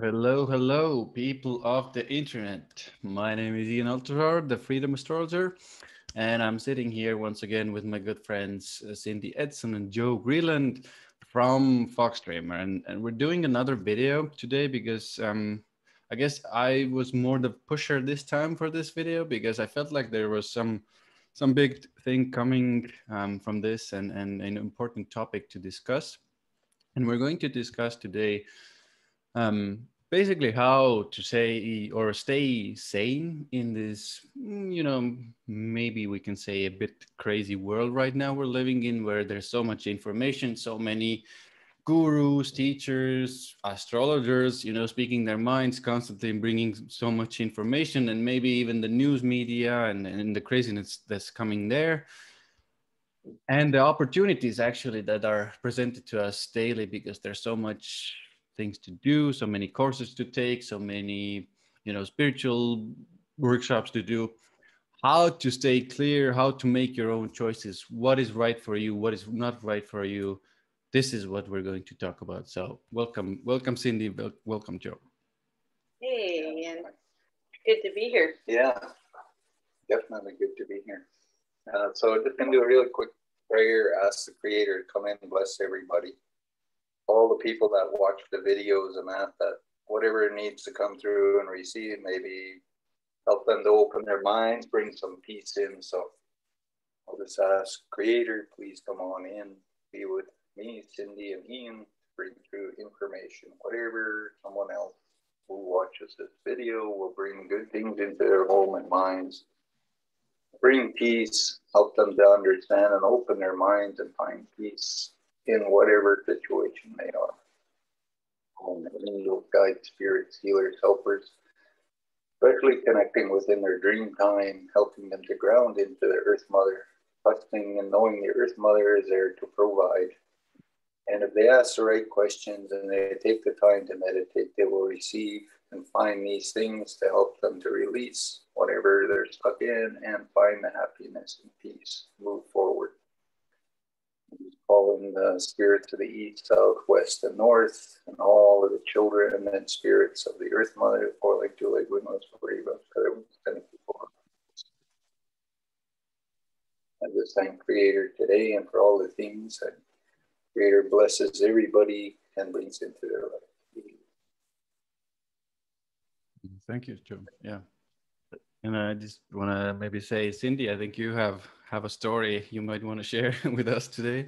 Hello, hello, people of the internet. My name is Ian Altosaar, the Freedom Astrologer, and I'm sitting here once again with my good friends uh, Cindy Edson and Joe Greeland from Foxdreamer. And, and we're doing another video today because um, I guess I was more the pusher this time for this video because I felt like there was some some big thing coming um, from this and, and an important topic to discuss. And we're going to discuss today um, basically how to say or stay sane in this, mm, you know, maybe we can say a bit crazy world right now we're living in where there's so much information, so many gurus, teachers, astrologers, you know, speaking their minds constantly bringing so much information and maybe even the news media and, and the craziness that's coming there. And the opportunities actually that are presented to us daily because there's so much things to do, so many courses to take, so many, you know, spiritual workshops to do. How to stay clear, how to make your own choices, what is right for you, what is not right for you. This is what we're going to talk about. So welcome, welcome, Cindy. Welcome, Joe. Hey, and good to be here. Yeah, definitely good to be here. Uh, so just gonna do a really quick prayer, ask the Creator to come in and bless everybody all the people that watch the videos and that, that whatever needs to come through and receive, maybe help them to open their minds, bring some peace in. So I'll just ask Creator, please come on in, be with me, Cindy, and Ian, bring through information, whatever someone else who watches this video will bring good things into their home and minds. Bring peace, help them to understand and open their minds and find peace in whatever situation they are. Um, angels, guides, spirits, healers, helpers, especially connecting within their dream time, helping them to ground into the Earth Mother, trusting and knowing the Earth Mother is there to provide. And if they ask the right questions and they take the time to meditate, they will receive and find these things to help them to release whatever they're stuck in and find the happiness and peace, move forward calling the spirits to the east, south, west, and north, and all of the children and spirits of the earth mother, for like two leg windows, for even thank you for. I just thank Creator today and for all the things that Creator blesses everybody and brings into their life. Thank you, Joe. Yeah. And I just want to maybe say, Cindy, I think you have have a story you might want to share with us today.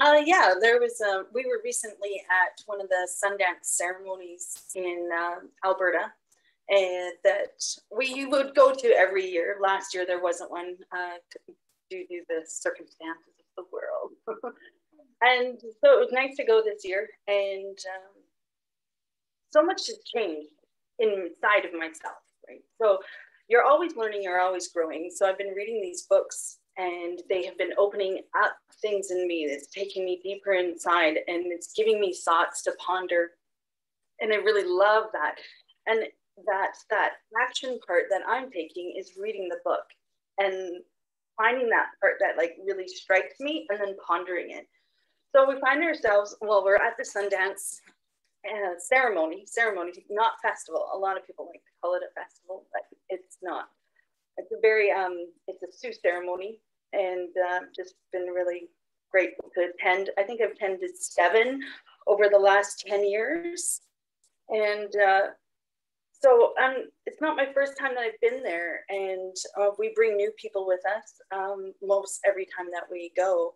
Uh, yeah, there was a, we were recently at one of the Sundance ceremonies in uh, Alberta and that we would go to every year. Last year there wasn't one uh, due to the circumstances of the world. and so it was nice to go this year and um, so much has changed inside of myself, right? So you're always learning, you're always growing. So I've been reading these books and they have been opening up things in me that's taking me deeper inside and it's giving me thoughts to ponder. And i really love that. And that that action part that i'm taking is reading the book and finding that part that like really strikes me and then pondering it. So we find ourselves well we're at the sundance ceremony ceremony not festival a lot of people like to call it a festival but it's not it's a very um it's a Sioux ceremony and uh, just been really grateful to attend. I think I've attended seven over the last 10 years. And uh, so um, it's not my first time that I've been there. And uh, we bring new people with us um, most every time that we go.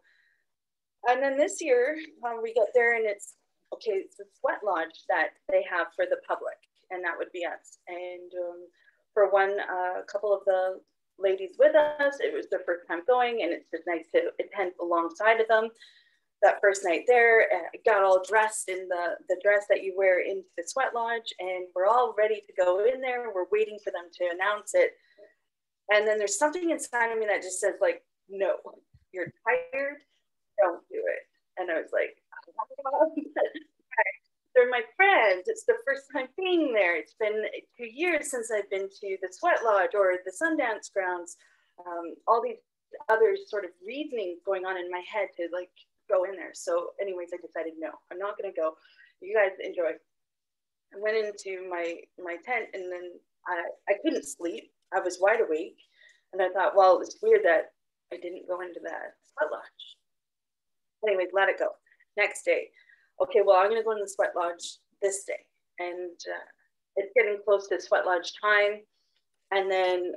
And then this year um, we get there and it's, okay, it's a sweat lodge that they have for the public. And that would be us. And um, for one, uh, a couple of the ladies with us. It was their first time going, and it's just nice to attend alongside of them. That first night there, I uh, got all dressed in the, the dress that you wear into the sweat lodge, and we're all ready to go in there. We're waiting for them to announce it. And then there's something inside of me that just says, like, no, you're tired, don't do it. And I was like, they're my friends. It's the first time being there. It's been two years since I've been to the Sweat Lodge or the Sundance grounds. Um, all these other sort of reasoning going on in my head to like go in there. So, anyways, I decided no, I'm not going to go. You guys enjoy. I went into my my tent and then I, I couldn't sleep. I was wide awake. And I thought, well, it's weird that I didn't go into that sweat lodge. Anyways, let it go. Next day, okay, well, I'm going to go in the sweat lodge this day. And uh, it's getting close to sweat lodge time. And then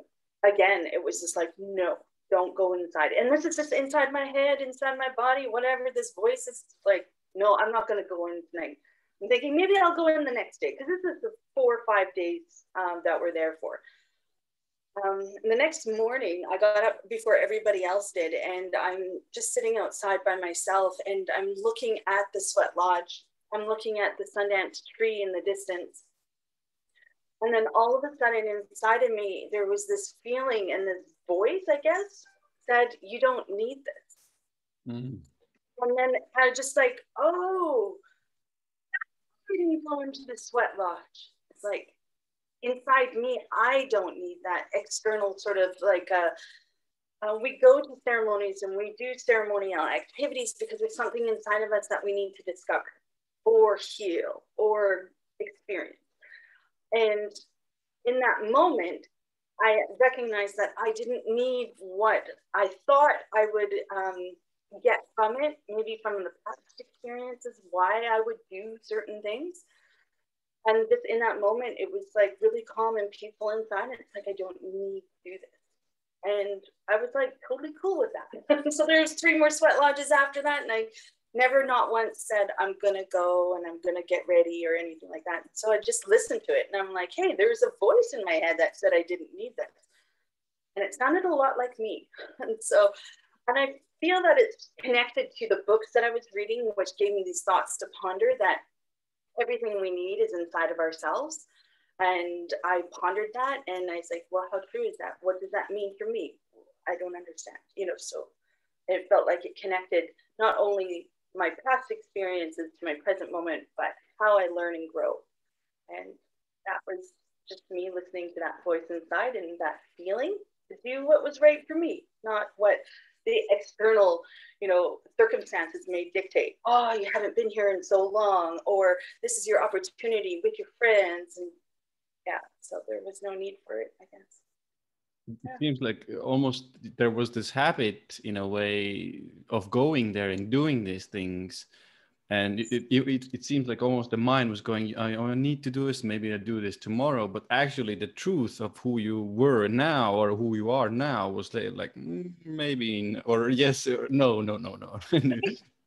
again, it was just like, no, don't go inside. And this is just inside my head, inside my body, whatever. This voice is like, no, I'm not going to go in tonight. I'm thinking maybe I'll go in the next day because this is the four or five days um, that we're there for. Um, the next morning, I got up before everybody else did, and I'm just sitting outside by myself, and I'm looking at the sweat lodge. I'm looking at the Sundance tree in the distance. And then all of a sudden, inside of me, there was this feeling and this voice, I guess, said, You don't need this. Mm. And then I just like, Oh, why didn't you go into the sweat lodge? It's like, inside me, I don't need that external sort of like a, uh, uh, we go to ceremonies and we do ceremonial activities because there's something inside of us that we need to discover or heal or experience. And in that moment, I recognized that I didn't need what I thought I would um, get from it, maybe from the past experiences, why I would do certain things and just in that moment it was like really calm and peaceful inside it's like i don't need to do this. And i was like totally cool with that. So there's three more sweat lodges after that and i never not once said i'm gonna go and i'm gonna get ready or anything like that. So i just listened to it and i'm like hey there's a voice in my head that said i didn't need this. And it sounded a lot like me. And so and i feel that it's connected to the books that i was reading which gave me these thoughts to ponder that everything we need is inside of ourselves. And I pondered that and I was like, well, how true is that? What does that mean for me? I don't understand, you know, so it felt like it connected not only my past experiences to my present moment, but how I learn and grow. And that was just me listening to that voice inside and that feeling to do what was right for me, not what the external, you know, circumstances may dictate. Oh, you haven't been here in so long, or this is your opportunity with your friends, and yeah. So there was no need for it, I guess. It seems like almost there was this habit in a way of going there and doing these things and it, it, it, seems like almost the mind was going I, I need to do this maybe i do this tomorrow. But actually the truth of who you were now or who you are now was like mm, maybe or yes or no no no no.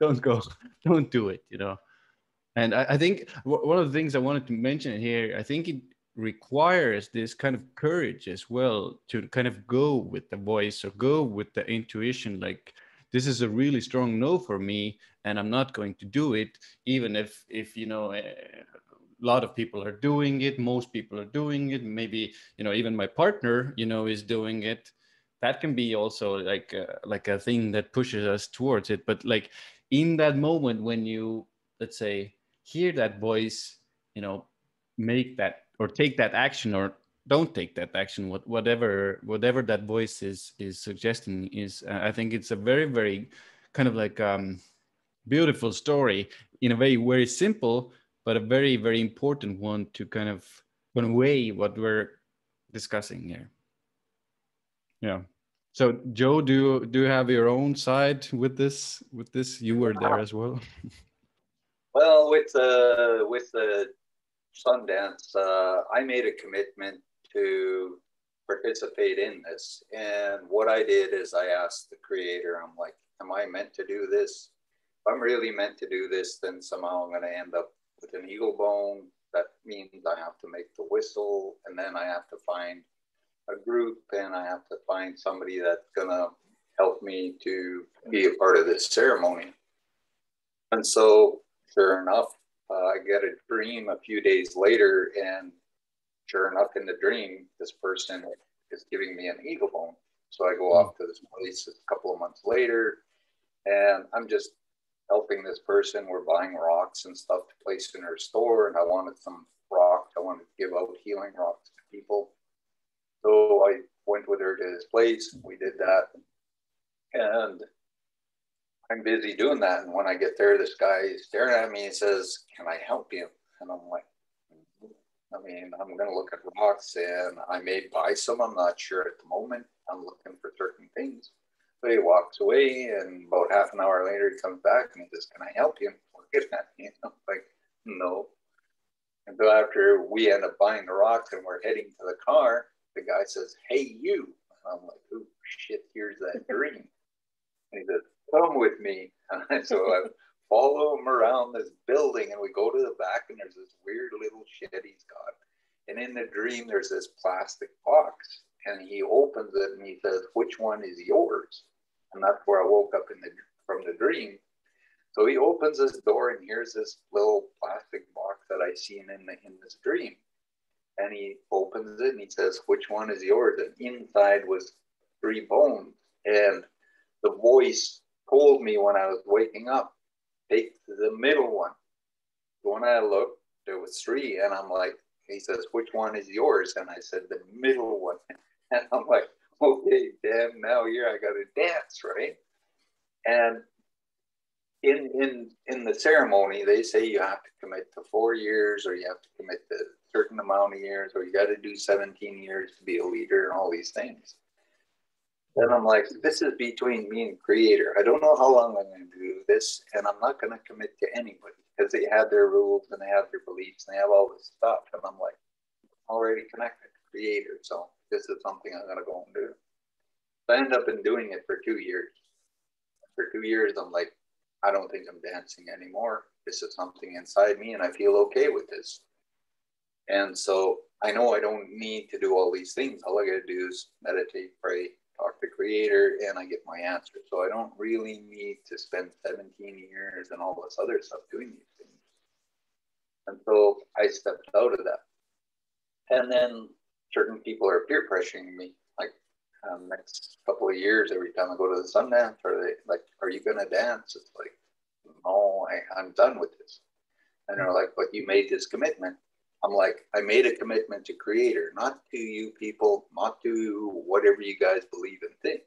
Don't go don't do it you know? And I, I think one of the things i wanted to mention here i think it requires this kind of courage as well to kind of go with the voice or go with the intuition like this is a really strong no for me and i'm not going to do it even if if you know a lot of people are doing it most people are doing it maybe you know even my partner you know is doing it. That can be also like a, like a thing that pushes us towards it. But like in that moment when you let's say hear that voice you know make that or take that action or don't take that action what, whatever whatever that voice is is suggesting is uh, i think it's a very very kind of like um beautiful story in a very very simple but a very very important one to kind of convey what we're discussing here yeah so joe do you do you have your own side with this with this you were there as well well with uh with the sundance uh i made a commitment to participate in this. And what I did is I asked the creator, I'm like, am I meant to do this? I'm really meant to do this, then somehow I'm going to end up with an eagle bone. That means I have to make the whistle, and then I have to find a group, and I have to find somebody that's going to help me to be a part of this ceremony. And so, sure enough, uh, I get a dream a few days later, and sure enough, in the dream, this person is giving me an eagle bone. So I go off to this place a couple of months later, and I'm just helping this person. We're buying rocks and stuff to place in her store, and I wanted some rocks. I wanted to give out healing rocks to people. So I went with her to his place. We did that, and I'm busy doing that. And when I get there, this guy is staring at me and says, "Can I help you?" And I'm like, mm-hmm. I mean, I'm going to look at rocks and I may buy some. I'm not sure at the moment. I'm looking for certain things. So he walks away, and about half an hour later, he comes back and he says, Can I help you? Look at me. Like, No. And so after we end up buying the rocks and we're heading to the car, the guy says, Hey, you. And I'm like, Oh, shit, here's that dream. and he says, Come with me. And so I follow him around this building and we go to the back and there's this weird little shed he's got. And in the dream, there's this plastic box and he opens it and he says, which one is yours? And that's where I woke up in the, from the dream. So he opens this door and here's this little plastic box that I seen in, the, in this dream. And he opens it and he says, which one is yours? And inside was three bones. And the voice told me when I was waking up, take the middle one. When I looked, there was three, and I'm like, he says, which one is yours? And I said, the middle one. And I'm like, okay, damn, now here I got to dance, right? And in in in the ceremony, they say you have to commit to four years, or you have to commit to a certain amount of years, or you got to do 17 years to be a leader, and all these things. And I'm like, this is between me and creator. I don't know how long I'm going to do this, and I'm not going to commit to anybody because they have their rules and they have their beliefs and they have all this stuff. And I'm like, already connected to creator. So this is something I'm to go and do. So I end up in doing it for two years. For two years, I'm like, I don't think I'm dancing anymore. This is something inside me, and I feel okay with this. And so I know I don't need to do all these things. All I got to do is meditate, pray, talk to creator and I get my answer. So I don't really need to spend 17 years and all this other stuff doing these things. And so I stepped out of that. And then certain people are peer pressuring me, like um, next couple of years, every time I go to the Sundance, are they like, are you going to dance? It's like, no, I, I'm done with this. And they're like, but you made this commitment. I'm like, I made a commitment to creator, not to you people, not to whatever you guys believe and think.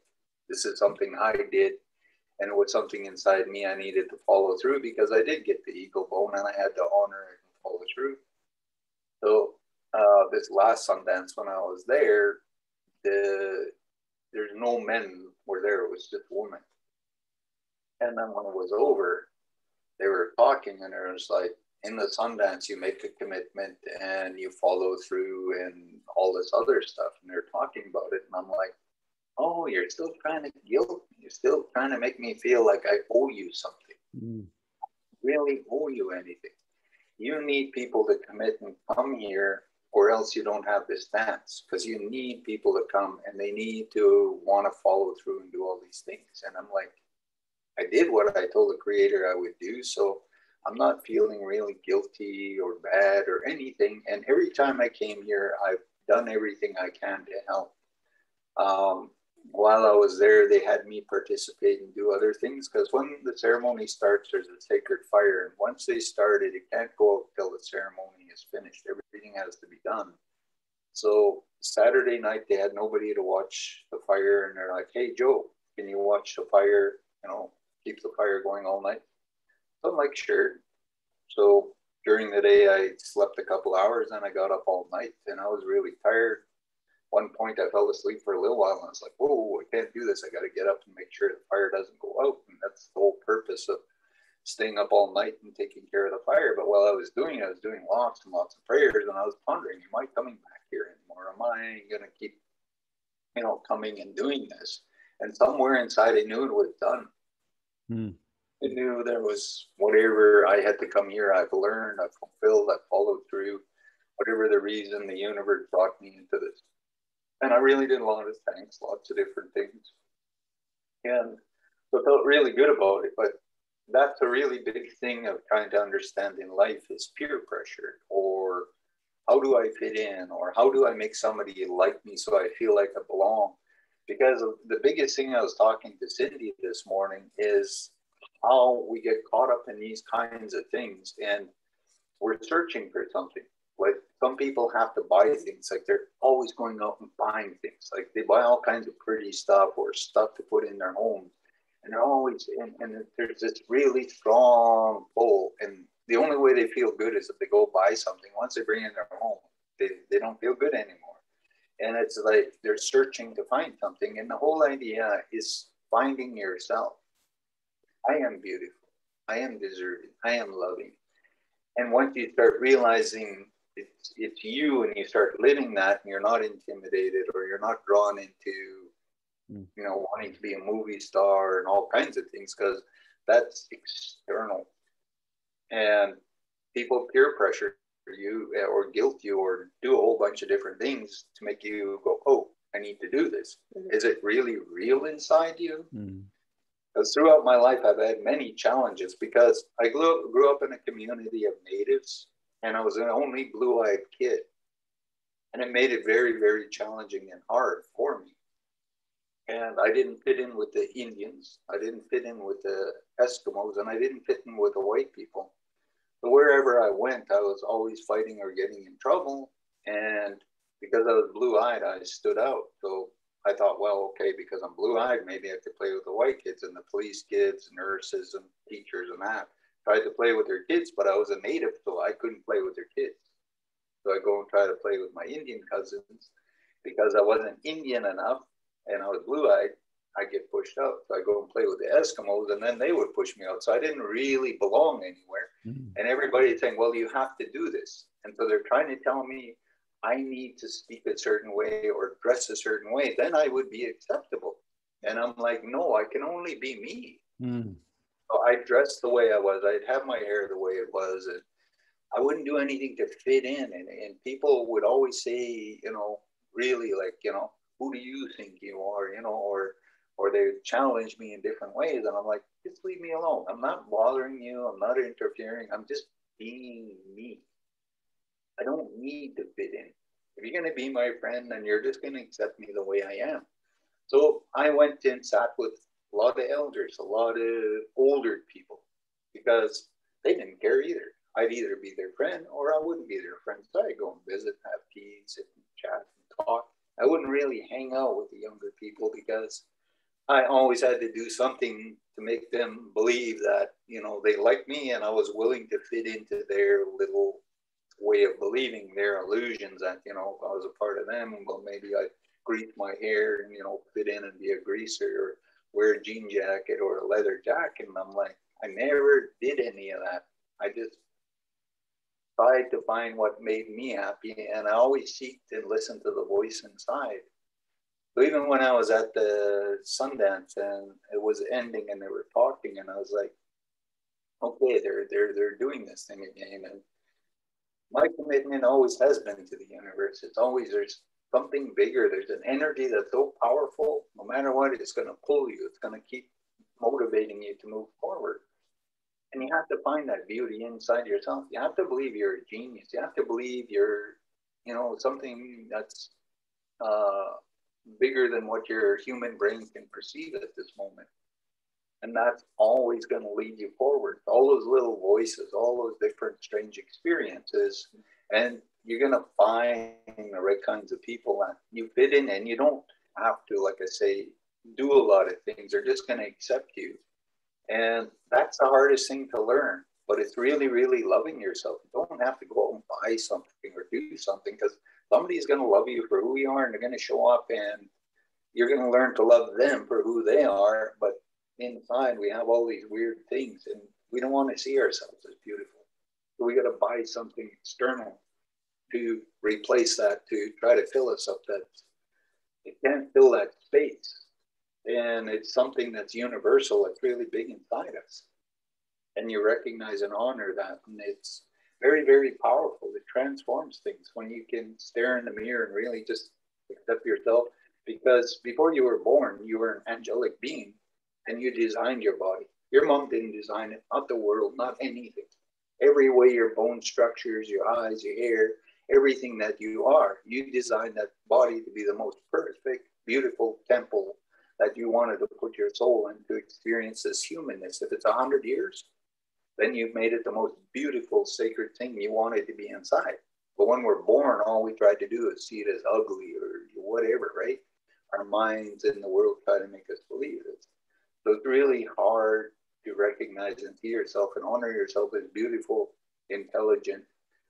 This is something I did, and it was something inside me I needed to follow through because I did get the eagle bone and I had to honor it and follow through. So uh, this last Sundance when I was there, the there's no men were there; it was just women. And then when it was over, they were talking, and it was like, in the Sundance, you make a commitment and you follow through and all this other stuff. And they're talking about it. And I'm like, oh, you're still trying to guilt me. You're still trying to make me feel like I owe you something. Mm. Really owe you anything. You need people to commit and come here, or else you don't have this dance because you need people to come and they need to want to follow through and do all these things. And I'm like, I did what I told the creator I would do. So I'm not feeling really guilty or bad or anything. And every time I came here, I've done everything I can to help. Um, while I was there, they had me participate and do other things because when the ceremony starts, there's a sacred fire. And once they started, it can't go till the ceremony is finished. Everything has to be done. So Saturday night, they had nobody to watch the fire. And they're like, hey, Joe, can you watch the fire? You know, keep the fire going all night. So I'm like, sure. So during the day, I slept a couple hours and I got up all night and I was really tired. One point, I fell asleep for a little while and I was like, whoa, I can't do this. I got to get up and make sure the fire doesn't go out. And that's the whole purpose of staying up all night and taking care of the fire. But while I was doing it, I was doing lots and lots of prayers and I was pondering, am I coming back here anymore? Am I going to keep, you know, coming and doing this? And somewhere inside, I knew it was done. Mm. I knew there was whatever I had to come here, I've learned, I've fulfilled, I've followed through, whatever the reason the universe brought me into this. And I really did a lot of things, lots of different things. And so I felt really good about it. But that's a really big thing of trying to understand in life is peer pressure or how do I fit in or how do I make somebody like me so I feel like I belong? Because the biggest thing I was talking to Cindy this morning is how we get caught up in these kinds of things and we're searching for something. Some people have to buy things, like they're always going out and buying things. Like they buy all kinds of pretty stuff or stuff to put in their homes. And they're always, and, and there's this really strong pull. And the only way they feel good is if they go buy something. Once they bring it in their home, they, they don't feel good anymore. And it's like they're searching to find something. And the whole idea is finding yourself. I am beautiful. I am deserving. I am loving. And once you start realizing it's, it's you and you start living that and you're not intimidated or you're not drawn into, mm. you know, wanting to be a movie star and all kinds of things because that's external. And people peer pressure you or guilt you or do a whole bunch of different things to make you go, oh, I need to do this. Mm-hmm. Is it really real inside you? Mm. Because throughout my life, I've had many challenges because I grew up, grew up in a community of natives and I was an only blue eyed kid. And it made it very, very challenging and hard for me. And I didn't fit in with the Indians, I didn't fit in with the Eskimos, and I didn't fit in with the white people. So wherever I went, I was always fighting or getting in trouble. And because I was blue eyed, I stood out. So I thought, well, okay, because I'm blue eyed, maybe I could play with the white kids and the police kids, nurses and teachers and that. Tried to play with their kids, but I was a native, so I couldn't play with their kids. So I go and try to play with my Indian cousins because I wasn't Indian enough and I was blue eyed. I get pushed out. So I go and play with the Eskimos, and then they would push me out. So I didn't really belong anywhere. Mm. And everybody's saying, well, you have to do this. And so they're trying to tell me I need to speak a certain way or dress a certain way, then I would be acceptable. And I'm like, no, I can only be me. Mm. I dressed the way I was. I'd have my hair the way it was. And I wouldn't do anything to fit in. And, and people would always say, you know, really like, you know, who do you think you are, you know, or or they challenge me in different ways. And I'm like, just leave me alone. I'm not bothering you. I'm not interfering. I'm just being me. I don't need to fit in. If you're going to be my friend, then you're just going to accept me the way I am. So I went and sat with a lot of elders, a lot of older people, because they didn't care either. I'd either be their friend or I wouldn't be their friend. So I'd go and visit, have tea, sit and chat and talk. I wouldn't really hang out with the younger people because I always had to do something to make them believe that, you know, they liked me and I was willing to fit into their little way of believing their illusions that you know I was a part of them. Well, maybe I grease my hair and you know fit in and be a greaser wear a jean jacket or a leather jacket. And I'm like, I never did any of that. I just tried to find what made me happy, and I always seeked and listened to the voice inside. So even when I was at the Sundance and it was ending and they were talking, and I was like, okay, they're they're they're doing this thing again, and my commitment always has been to the universe. It's always there's something bigger. There's an energy that's so powerful. No matter what, it's going to pull you. It's going to keep motivating you to move forward. And you have to find that beauty inside yourself. You have to believe you're a genius. You have to believe you're, you know, something that's uh, bigger than what your human brain can perceive at this moment. And that's always going to lead you forward. All those little voices, all those different strange experiences. And you're going to find the right kinds of people that you fit in, and you don't have to, like I say, do a lot of things. They're just going to accept you. And that's the hardest thing to learn. But it's really, really loving yourself. You don't have to go out and buy something or do something because somebody's going to love you for who you are and they're going to show up and you're going to learn to love them for who they are. But inside we have all these weird things and we don't want to see ourselves as beautiful. So we got to buy something external to replace that, to try to fill us up that it can't fill that space. And it's something that's universal, it's really big inside us. And you recognize and honor that. And it's very, very powerful. It transforms things when you can stare in the mirror and really just accept yourself. Because before you were born, you were an angelic being and you designed your body. Your mom didn't design it, not the world, not anything. Every way your bone structures, your eyes, your hair, everything that you are, you designed that body to be the most perfect, beautiful temple that you wanted to put your soul in to experience this humanness. If it's a hundred years, then you've made it the most beautiful, sacred thing you wanted to be inside. But when we're born, all we try to do is see it as ugly or whatever, right? Our minds and the world try to make us believe it. So it's really hard to recognize and see yourself and honor yourself as beautiful, intelligent,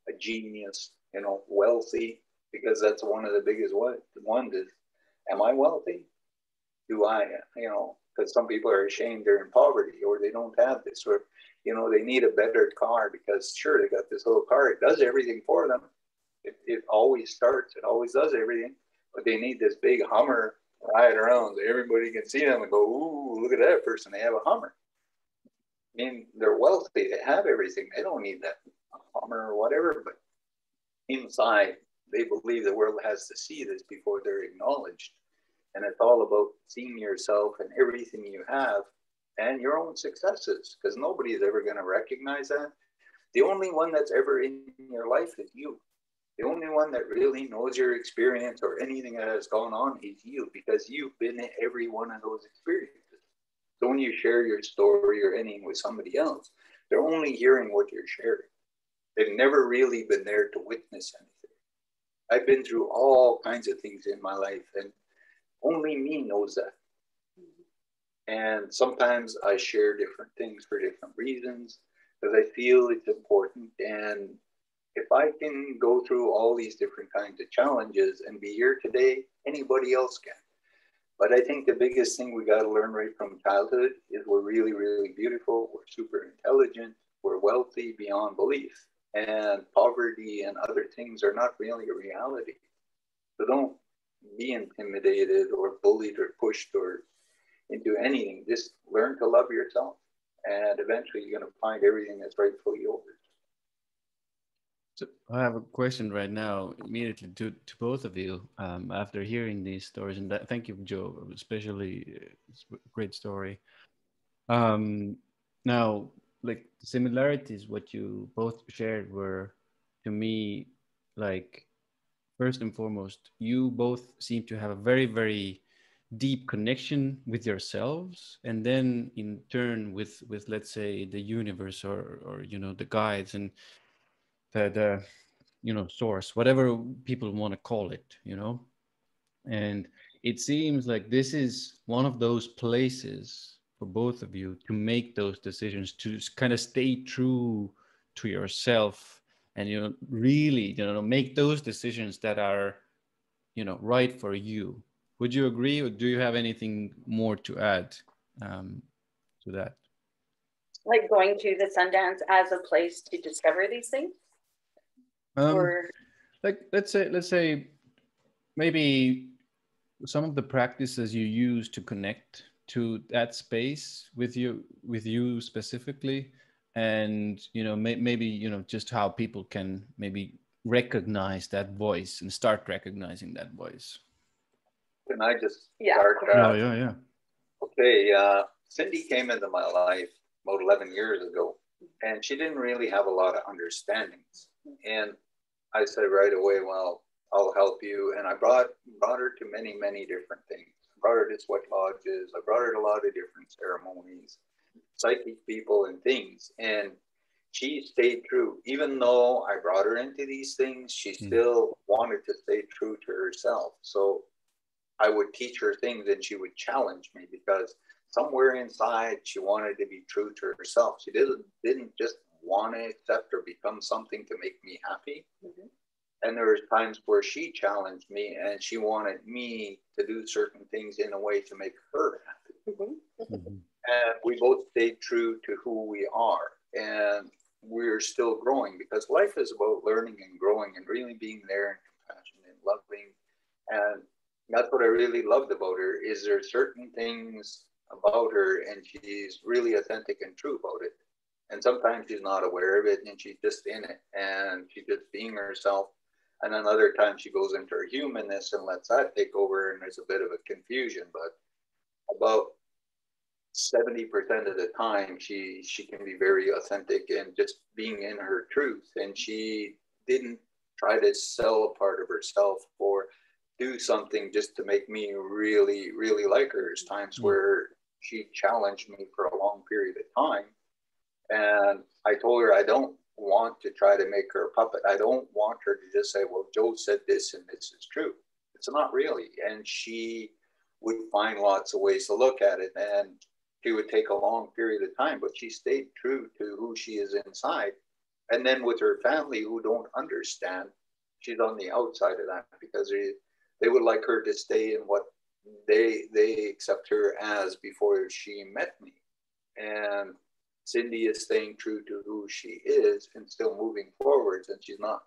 a genius, you know, wealthy, because that's one of the biggest what ones is, am I wealthy? Do I, you know, because some people are ashamed they're in poverty or they don't have this, or, you know, they need a better car because sure, they got this little car, it does everything for them. It, it always starts, it always does everything, but they need this big Hummer ride around so everybody can see them and go, ooh, look at that person, they have a Hummer. I mean, they're wealthy, they have everything, they don't need that Hummer or whatever, but inside, they believe the world has to see this before they're acknowledged. And it's all about seeing yourself and everything you have and your own successes, because nobody is ever going to recognize that. The only one that's ever in your life is you. The only one that really knows your experience or anything that has gone on is you, because you've been in every one of those experiences. So when you share your story or anything with somebody else, they're only hearing what you're sharing. They've never really been there to witness anything. I've been through all kinds of things in my life, and only me knows that. And sometimes I share different things for different reasons because I feel it's important. And if I can go through all these different kinds of challenges and be here today, anybody else can. But I think the biggest thing we got to learn right from childhood is we're really, really beautiful, we're super intelligent, we're wealthy beyond belief and poverty and other things are not really a reality. So don't be intimidated or bullied or pushed or into anything. Just learn to love yourself, and eventually you're going to find everything that's rightfully yours. So I have a question right now, immediately to, to both of you. Um, after hearing these stories, and that, thank you, Joe, especially it's a great story. Um, now, like similarities what you both shared were to me like first and foremost you both seem to have a very very deep connection with yourselves and then in turn with with let's say the universe or or you know the guides and the the you know source whatever people want to call it you know? And it seems like this is one of those places for both of you to make those decisions to kind of stay true to yourself and you know really you know make those decisions that are you know right for you. Would you agree or do you have anything more to add um, to that? Like going to the sundance as a place to discover these things? Um, or like let's say let's say maybe some of the practices you use to connect to that space with you with you specifically? And you know may, maybe you know just how people can maybe recognize that voice and start recognizing that voice. Can i just yeah start, uh, oh, yeah yeah. okay uh, cindy came into my life about 11 years ago and she didn't really have a lot of understandings. And i said right away well i'll help you. And i brought brought her to many many different things brought her to sweat lodges. I brought her to a lot of different ceremonies, psychic people and things. And she stayed true. Even though I brought her into these things, she mm. still wanted to stay true to herself. So I would teach her things and she would challenge me because somewhere inside she wanted to be true to herself. She didn't didn't just want to accept or become something to make me happy. Mm-hmm. And there was times where she challenged me and she wanted me to do certain things in a way to make her happy. Mm-hmm. mm-hmm. And we both stayed true to who we are. And we're still growing because life is about learning and growing and really being there and compassionate and loving. And that's what I really loved about her is there certain things about her and she's really authentic and true about it. And sometimes she's not aware of it and she's just in it and she's just being herself and then other times she goes into her humanness and lets that take over, and there's a bit of a confusion. But about 70% of the time, she she can be very authentic and just being in her truth. And she didn't try to sell a part of herself or do something just to make me really, really like her. There's times mm-hmm. where she challenged me for a long period of time. And I told her I don't want to try to make her a puppet. I don't want her to just say, well, Joe said this and this is true. It's not really. And she would find lots of ways to look at it. And she would take a long period of time, but she stayed true to who she is inside. And then with her family who don't understand, she's on the outside of that because they, they would like her to stay in what they they accept her as before she met me. And Cindy is staying true to who she is and still moving forwards, and she's not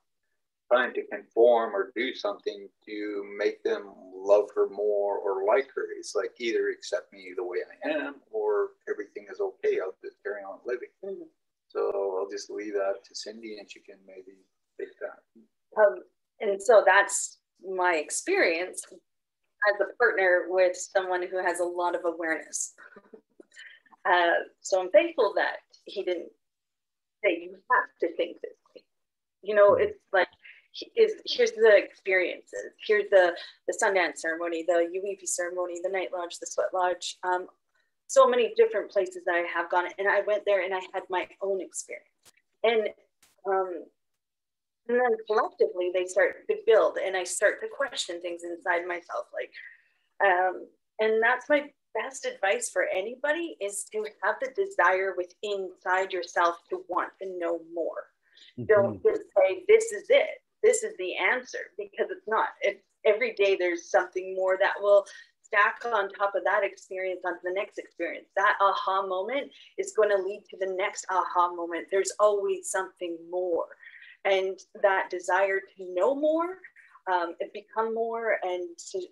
trying to conform or do something to make them love her more or like her. It's like either accept me the way I am or everything is okay. I'll just carry on living. Mm-hmm. So I'll just leave that to Cindy and she can maybe take that. Um, and so that's my experience as a partner with someone who has a lot of awareness. uh, so I'm thankful that he didn't say you have to think this way. You know, it's like is here's the experiences. Here's the the Sundance ceremony, the Yuwipi ceremony, the Night Lodge, the Sweat Lodge. Um, so many different places that I have gone, and I went there and I had my own experience. And um, and then collectively they start to build, and I start to question things inside myself, like, um, and that's my best advice for anybody is to have the desire within inside yourself to want to know more. Mm-hmm. Don't just say this is it this is the answer because it's not. It's every day there's something more that will stack on top of that experience onto the next experience. That aha moment is going to lead to the next aha moment. There's always something more. And that desire to know more, um, become more, and to,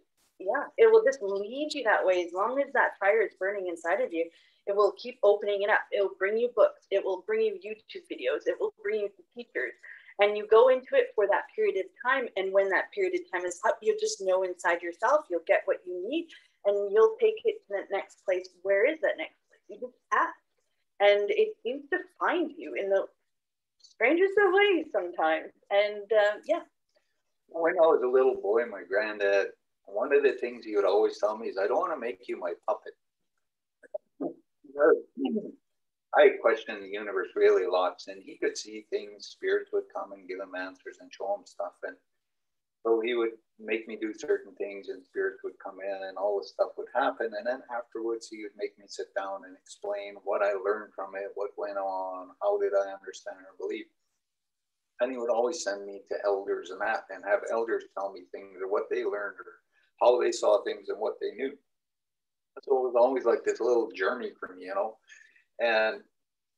yeah, it will just lead you that way. As long as that fire is burning inside of you, it will keep opening it up. It will bring you books. It will bring you YouTube videos. It will bring you teachers. And you go into it for that period of time. And when that period of time is up you'll just know inside yourself. You'll get what you need. And you'll take it to the next place. Where is that next place? You just ask. And it seems to find you in the strangest of ways sometimes. And uh, yeah. When i was a little boy my granddad one of the things he would always tell me is i don't want to make you my puppet I questioned the universe really lots, and he could see things. Spirits would come and give him answers and show him stuff, and so he would make me do certain things, and spirits would come in, and all this stuff would happen. And then afterwards, he would make me sit down and explain what I learned from it, what went on, how did I understand or believe. And he would always send me to elders and that, and have elders tell me things or what they learned or how they saw things and what they knew. So it was always like this little journey for me, you know. And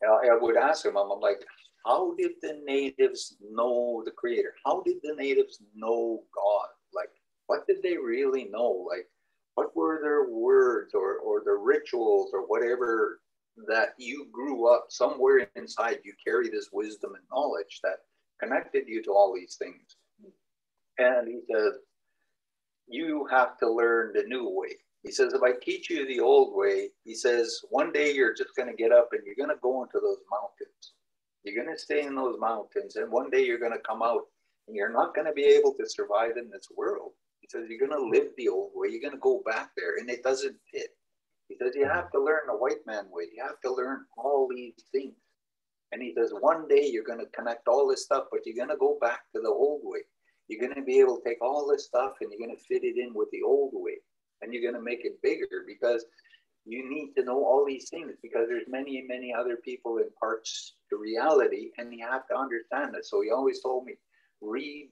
I would ask him, I'm like, how did the natives know the creator? How did the natives know God? Like, what did they really know? Like, what were their words or, or the rituals or whatever that you grew up somewhere inside? You carry this wisdom and knowledge that connected you to all these things. And he says, you have to learn the new way. He says, if I teach you the old way, he says, one day you're just going to get up and you're going to go into those mountains. You're going to stay in those mountains. And one day you're going to come out and you're not going to be able to survive in this world. He says, you're going to live the old way. You're going to go back there and it doesn't fit. He says, you have to learn the white man way. You have to learn all these things. And he says, one day you're going to connect all this stuff, but you're going to go back to the old way. You're going to be able to take all this stuff and you're going to fit it in with the old way. And you're going to make it bigger because you need to know all these things because there's many many other people in parts to reality and you have to understand that. So he always told me read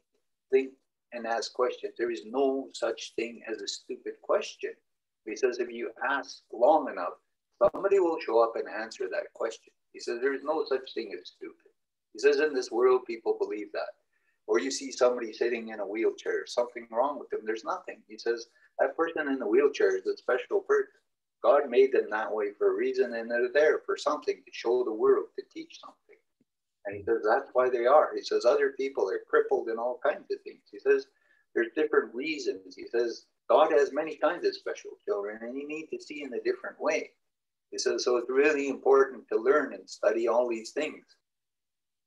think and ask questions. There is no such thing as a stupid question he says if you ask long enough somebody will show up and answer that question. He says there is no such thing as stupid. He says in this world people believe that or you see somebody sitting in a wheelchair something wrong with them there's nothing he says that person in the wheelchair is a special person. God made them that way for a reason, and they're there for something to show the world, to teach something. And he says that's why they are. He says other people are crippled in all kinds of things. He says there's different reasons. He says God has many kinds of special children, and you need to see in a different way. He says so. It's really important to learn and study all these things.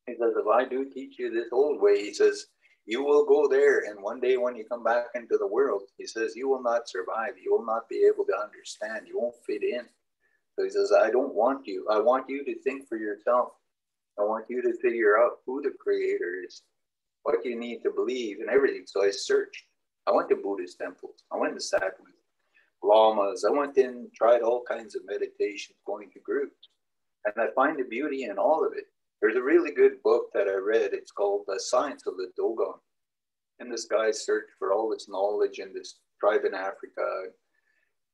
He says if I do teach you this old way, he says you will go there and one day when you come back into the world he says you will not survive. You will not be able to understand. You won't fit in. So he says i don't want you. I want you to think for yourself. I want you to figure out who the creator is what you need to believe and everything. So i searched. I went to buddhist temples. I went to with lamas. I went in tried all kinds of meditations going to groups. And i find the beauty in all of it there's a really good book that I read. It's called The Science of the Dogon. And this guy searched for all this knowledge in this tribe in Africa,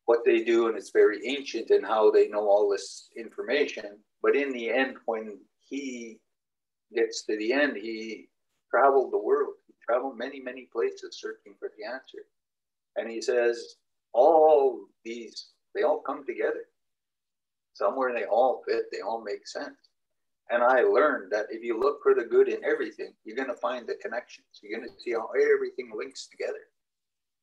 what they do, and it's very ancient and how they know all this information. But in the end, when he gets to the end, he traveled the world. He traveled many, many places searching for the answer. And he says, all these, they all come together. Somewhere they all fit, they all make sense. And I learned that if you look for the good in everything, you're going to find the connections. You're going to see how everything links together.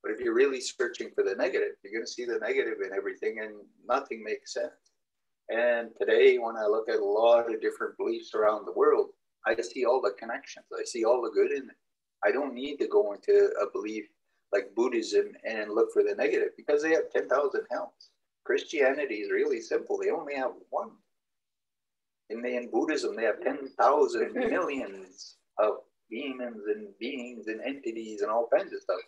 But if you're really searching for the negative, you're going to see the negative in everything and nothing makes sense. And today, when I look at a lot of different beliefs around the world, I see all the connections. I see all the good in it. I don't need to go into a belief like Buddhism and look for the negative because they have 10,000 helms. Christianity is really simple. They only have one. In, in Buddhism, they have 10,000 millions of demons and beings and entities and all kinds of stuff.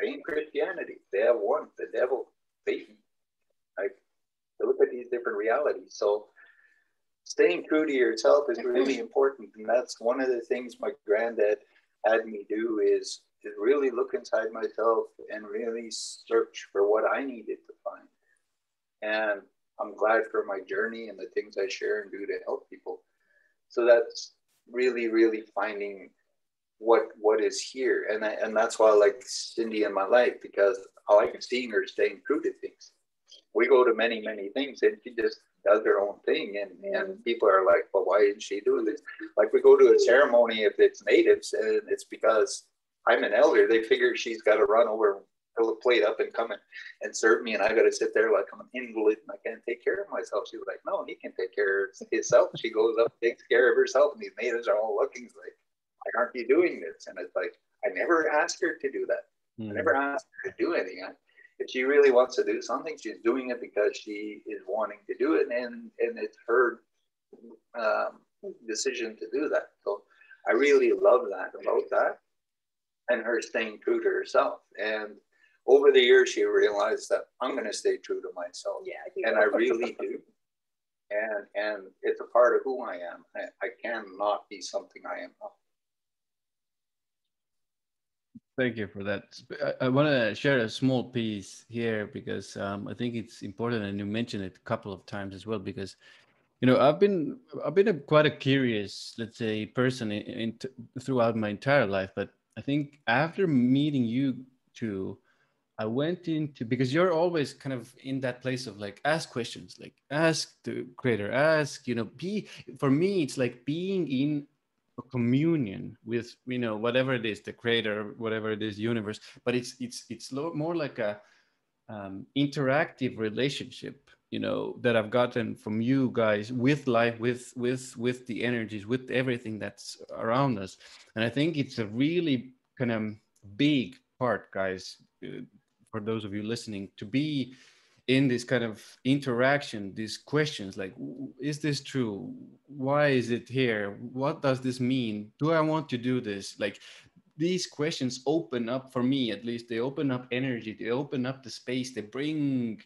Same Christianity. They have one, the devil, Satan. Like, look at these different realities. So staying true to yourself is really important. And that's one of the things my granddad had me do is to really look inside myself and really search for what I needed to find. And I'm glad for my journey and the things I share and do to help people. So that's really, really finding what what is here. And I, and that's why I like Cindy in my life because I like seeing her staying true to things. We go to many, many things and she just does her own thing and, and mm-hmm. people are like, well, why isn't she doing this? Like we go to a ceremony if it's natives and it's because I'm an elder. They figure she's got to run over, plate up, and come and, and serve me, and I got to sit there like I'm an invalid and I can't take care of myself. She's like, no, he can take care of himself. She goes up, takes care of herself, and these natives are all looking like, why aren't you doing this? And it's like, I never asked her to do that. Mm. I hmm. never asked her to do anything. I, if she really wants to do something, she's doing it because she is wanting to do it, and and it's her um, decision to do that. So I really love that about that and her staying true to herself. And over the years, she realized that I'm going to stay true to myself. Yeah, and I really do. And and it's a part of who I am. I, I cannot be something I am not. Thank you for that. I, I want to share a small piece here because um, I think it's important, and you mentioned it a couple of times as well. Because you know, I've been I've been a, quite a curious, let's say, person in, in, throughout my entire life, but I think after meeting you two, I went into because you're always kind of in that place of like ask questions, like ask the creator, ask, you know, be for me, it's like being in a communion with you know whatever it is, the creator, whatever it is, universe. But it's it's it's more like a um, interactive relationship you know that i've gotten from you guys with life with with with the energies with everything that's around us and i think it's a really kind of big part guys uh, for those of you listening to be in this kind of interaction these questions like is this true? Why is it here? What does this mean? Do i want to do this? Like these questions open up for me at least. They open up energy. They open up the space. They bring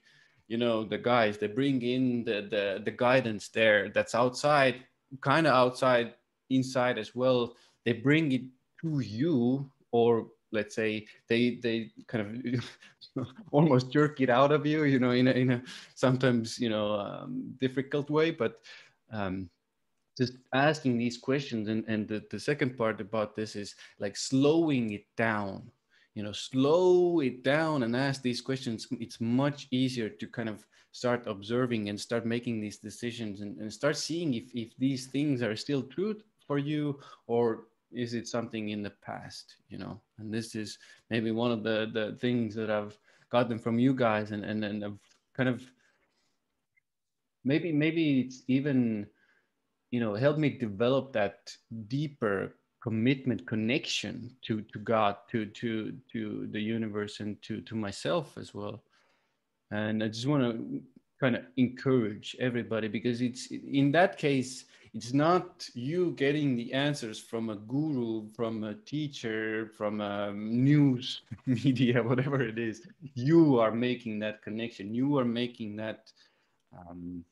you know the guys. They bring in the the, the guidance there that's outside kind of outside inside as well. They bring it to you or let's say they they kind of almost jerk it out of you you know in a, in a sometimes you know um, difficult way. But um, just asking these questions and, and the, the second part about this is like slowing it down you know slow it down and ask these questions. It's much easier to kind of start observing and start making these decisions and, and start seeing if, if these things are still true for you or is it something in the past you know? And this is maybe one of the the things that i've gotten from you guys and and, and i've kind of maybe maybe it's even you know helped me develop that deeper commitment connection to to god to to to the universe and to to myself as well. And i just want to kind of encourage everybody because it's in that case it's not you getting the answers from a guru from a teacher from a news media whatever it is. You are making that connection. You are making that um,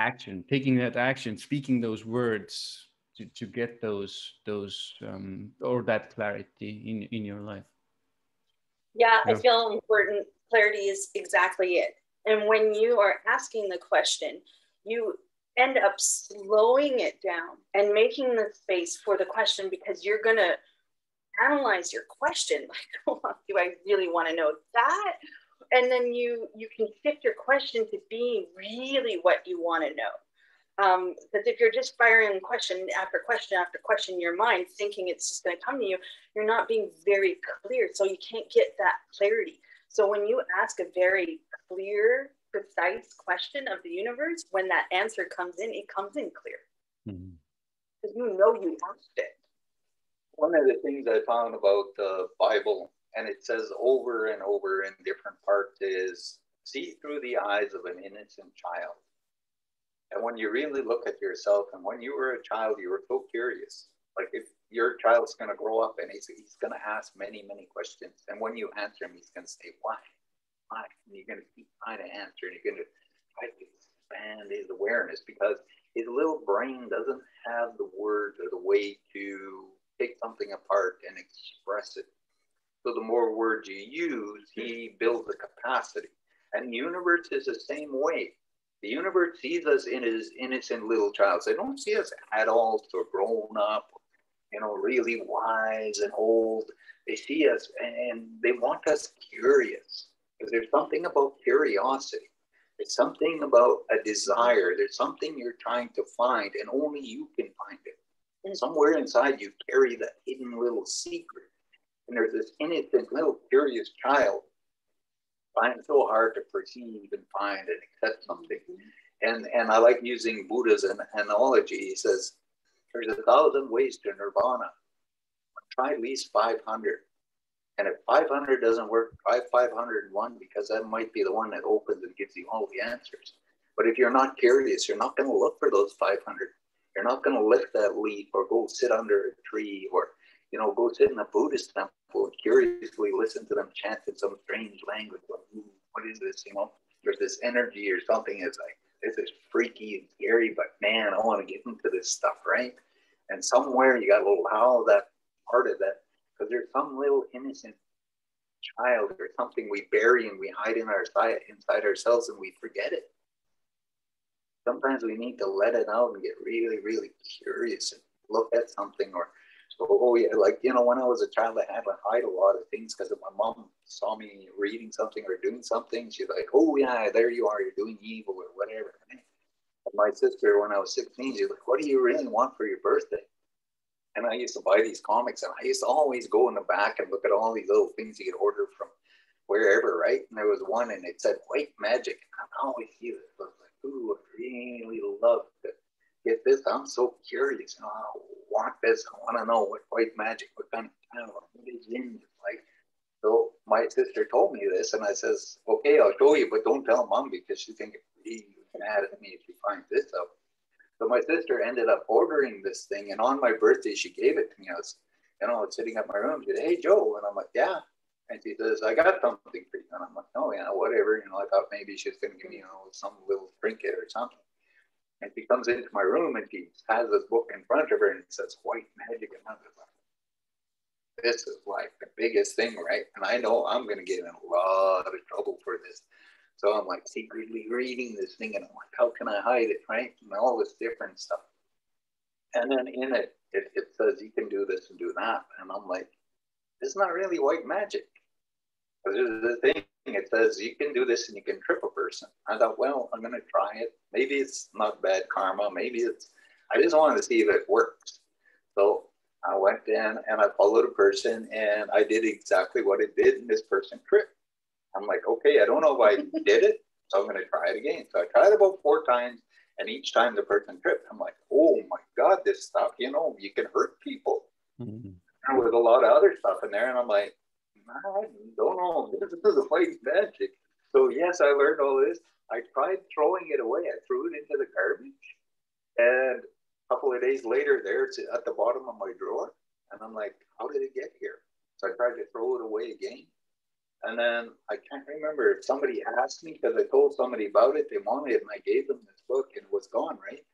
action taking that action speaking those words to, to get those those um, or that clarity in in your life. Yeah, yeah. i feel important. Clarity is exactly it. And when you are asking the question you end up slowing it down and making the space for the question because you're going to analyze your question like oh, do i really want to know that and then you you can shift your question to being really what you want to know um, because if you're just firing question after question after question in your mind, thinking it's just going to come to you, you're not being very clear. So you can't get that clarity. So when you ask a very clear, precise question of the universe, when that answer comes in, it comes in clear. Because mm-hmm. you know you asked it. One of the things I found about the Bible, and it says over and over in different parts, is see through the eyes of an innocent child. And when you really look at yourself, and when you were a child, you were so curious. Like if your child's going to grow up and he's, he's going to ask many, many questions. And when you answer him, he's going to say, why? Why? And you're going to keep trying to answer and you're going to try to expand his awareness because his little brain doesn't have the words or the way to take something apart and express it. So the more words you use, he builds a capacity. And the universe is the same way. The universe sees us in as innocent little child. They don't see us adults or grown up, you know, really wise and old. They see us and they want us curious because there's something about curiosity. There's something about a desire. There's something you're trying to find, and only you can find it. And somewhere inside you carry that hidden little secret. And there's this innocent little curious child find so hard to perceive and find and accept something. And and I like using Buddha's an analogy. He says, there's a thousand ways to nirvana. Try at least 500. And if 500 doesn't work, try 501 because that might be the one that opens and gives you all the answers. But if you're not curious, you're not going to look for those 500. You're not going to lift that leaf or go sit under a tree or, you know, go sit in a Buddhist temple and curiously listen to them chant in some strange language. Like, what is this? You know, there's this energy or something. It's like this is freaky and scary, but man, I want to get into this stuff, right? And somewhere you got to allow that part of that because there's some little innocent child or something we bury and we hide in our side inside ourselves and we forget it. Sometimes we need to let it out and get really, really curious and look at something or oh yeah, like you know, when I was a child, I had to hide a lot of things because if my mom saw me reading something or doing something, she's like, "Oh yeah, there you are, you're doing evil or whatever." And my sister, when I was 16, she's like, "What do you really want for your birthday?" And I used to buy these comics, and I used to always go in the back and look at all these little things you could order from wherever, right? And there was one, and it said white magic. And I always this. I was like, "Ooh, I really love to get this. I'm so curious. You know, I want this. I want to know what white magic, what kind of power, what is in it. Like, so my sister told me this, and I says, okay, I'll show you, but don't tell mom because she think he's mad at me if she finds this out. So my sister ended up ordering this thing, and on my birthday, she gave it to me. I was, you know, sitting at my room. She said, "Hey, Joe," and I'm like, "Yeah." And she says, "I got something for you," and I'm like, "Oh yeah, whatever." You know, I thought maybe she was going to give me, you know, some little trinket or something. And she comes into my room and she has this book in front of her and it says white magic. And I'm like, this is like the biggest thing, right? And I know I'm going to get in a lot of trouble for this. So I'm like secretly reading this thing and I'm like, can I hide it, right? And all this different stuff. And then in it, it, it says you can do this and do that. And I'm like, it's not really white magic. Because the thing it says you can do this and you can trip a person. I thought, well, I'm going to try it. Maybe it's not bad karma. Maybe it's, I just wanted to see if it works. So I went in and I followed a person and I did exactly what it did. And this person tripped. I'm like, okay, I don't know if I did it. So I'm going to try it again. So I tried about four times. And each time the person tripped, I'm like, oh my God, this stuff, you know, you can hurt people. Mm-hmm. There was a lot of other stuff in there. And I'm like, I don't know. This is a white magic. So yes, I learned all this. I tried throwing it away. I threw it into the garbage, and a couple of days later, there it's at the bottom of my drawer, and I'm like, how did it get here? So I tried to throw it away again, and then I can't remember if somebody asked me because I told somebody about it. They wanted it, and I gave them this book, and it was gone. Right.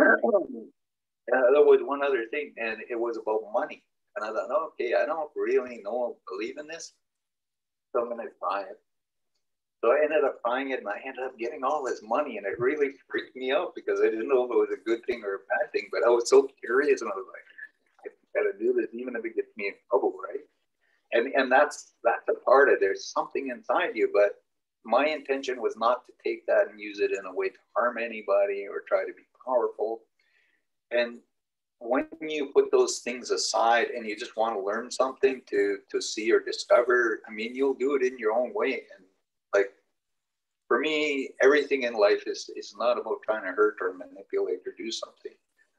uh, there was one other thing, and it was about money. And I thought, okay, I don't really know, believe in this, so I'm going to try it. So I ended up trying it, and I ended up getting all this money, and it really freaked me out because I didn't know if it was a good thing or a bad thing. But I was so curious, and I was like, I got to do this, even if it gets me in trouble, right? And and that's that's a part of. There's something inside you, but my intention was not to take that and use it in a way to harm anybody or try to be powerful. And when you put those things aside and you just want to learn something to to see or discover, I mean, you'll do it in your own way. And like for me, everything in life is is not about trying to hurt or manipulate or do something.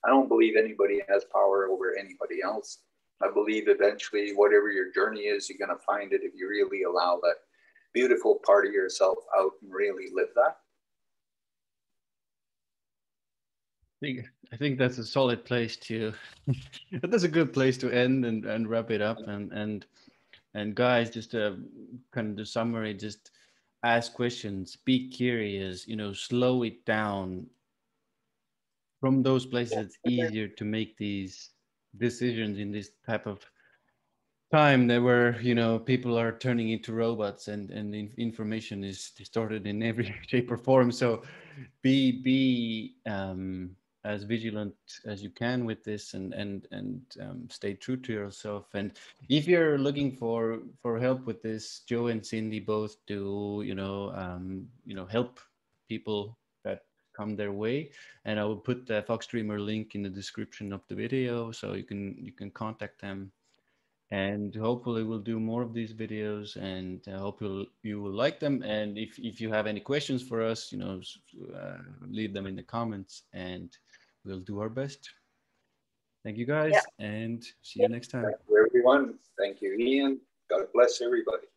I don't believe anybody has power over anybody else. I believe eventually, whatever your journey is, you're going to find it if you really allow that beautiful part of yourself out and really live that. I think, I think that's a solid place to that's a good place to end and, and wrap it up. And and and guys just to kind of the summary just ask questions be curious you know slow it down. From those places it's easier to make these decisions in this type of time that where you know people are turning into robots and and information is distorted in every shape or form. So be be um as vigilant as you can with this and and and um, stay true to yourself. And if you're looking for for help with this joe and cindy both do you know um, you know help people come their way and i will put the Foxdreamer link in the description of the video so you can you can contact them and hopefully we'll do more of these videos and I hope you'll, you will like them. And if, if you have any questions for us, you know, uh, leave them in the comments and we'll do our best. Thank you guys yeah. and see you next time. Thank you everyone. Thank you, Ian. God bless everybody.